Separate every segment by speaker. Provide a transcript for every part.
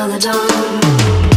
Speaker 1: till the dawn.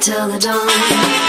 Speaker 1: till the dawn.